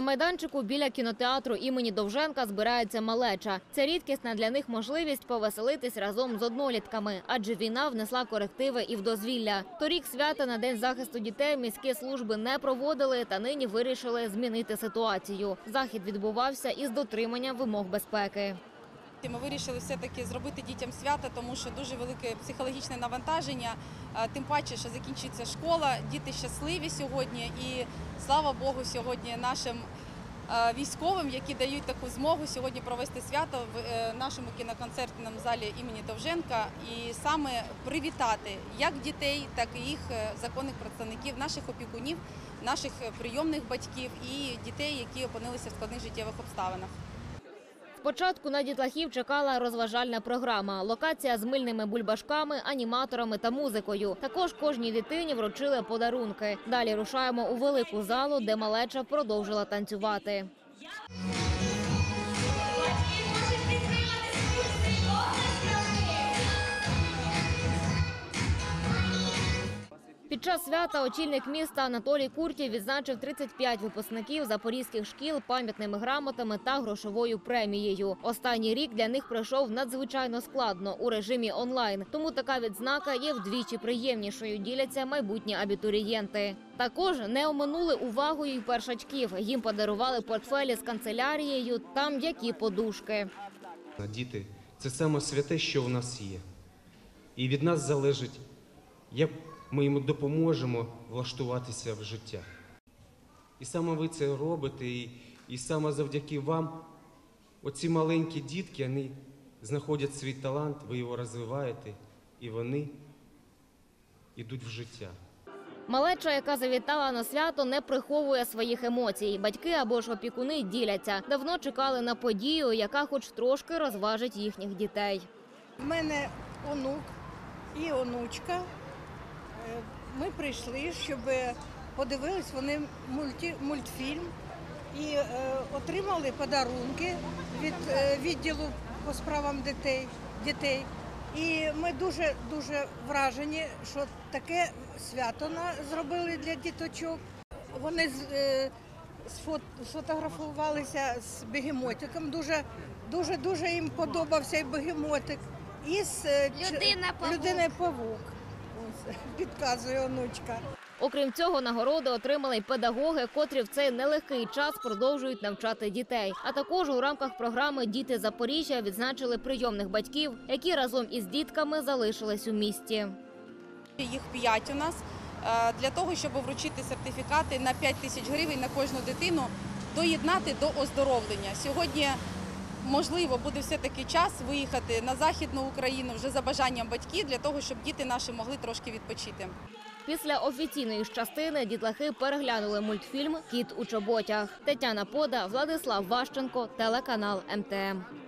майданчику біля кінотеатру імені Довженка збирається малеча. Це рідкісна для них можливість повеселитись разом з однолітками, адже війна внесла корективи і в дозвілля. Торік свята на день захисту дітей міські служби не проводили та нині вирішили змінити ситуацію. Захід відбувався із дотриманням вимог безпеки. І Ми вирішили все-таки зробити дітям свято, тому що дуже велике психологічне навантаження. Тим паче, що закінчується школа, діти щасливі сьогодні. І слава Богу, сьогодні нашим військовим, які дають таку змогу сьогодні провести свято в е, нашому кіноконцертному залі імені Довженка, і саме привітати як дітей, так і їх е, законних представників, наших опікунів, наших е, прийомних батьків і дітей, які опинилися в складних життєвих обставинах. Спочатку на дітлахів чекала розважальна програма, локація з мильними бульбашками, аніматорами та музикою. Також кожній дитині вручили подарунки. Далі рушаємо у велику залу, де малеча продовжила танцювати. Під час свята очільник міста Анатолій Куртів відзначив 35 випускників запорізьких шкіл пам'ятними грамотами та грошовою премією. Останній рік для них пройшов надзвичайно складно у режимі онлайн. Тому така відзнака є вдвічі приємнішою. Діляться майбутні абітурієнти. Також не оминули увагою й першачків. Їм подарували портфелі з канцелярією та м'які подушки. Діти це саме святе, що в нас є. І від нас залежить, як ми йому допоможемо влаштуватися в життя. І саме ви це робите, і, і саме завдяки вам оці маленькі дітки вони знаходять свій талант, ви його розвиваєте, і вони йдуть в життя. Малеча, яка завітала на свято, не приховує своїх емоцій. Батьки або ж опікуни діляться. Давно чекали на подію, яка хоч трошки розважить їхніх дітей. У мене онук і онучка. Е, Ми прийшли, щоб подивились вони мульті, мультфільм і е, отримали подарунки від е, відділу по справам дітей. дітей. І ми дуже дуже вражені, що таке свято на- зробили для діточок. Вони з- е, сфот- сфотографувалися з бегемотиком. Дуже дуже дуже їм подобався і бегемотик. І з е, Людина-павук. людиною-павук. Ось, Підказує онучка. Окрім цього, нагороди отримали й педагоги, котрі в цей нелегкий час продовжують навчати дітей. А також у рамках програми Діти Запоріжжя відзначили прийомних батьків, які разом із дітками залишились у місті. Їх п'ять у нас е, для того, щоб вручити сертифікати на 5 тисяч гривень на кожну дитину, доєднати до оздоровлення. Сьогодні можливо буде все-таки час виїхати на західну Україну вже за бажанням батьків для того, щоб діти наші могли трошки відпочити. Після офіційної ж частини дітлахи переглянули мультфільм Кіт у чоботях. Тетяна Пода, Владислав Ващенко, телеканал МТМ.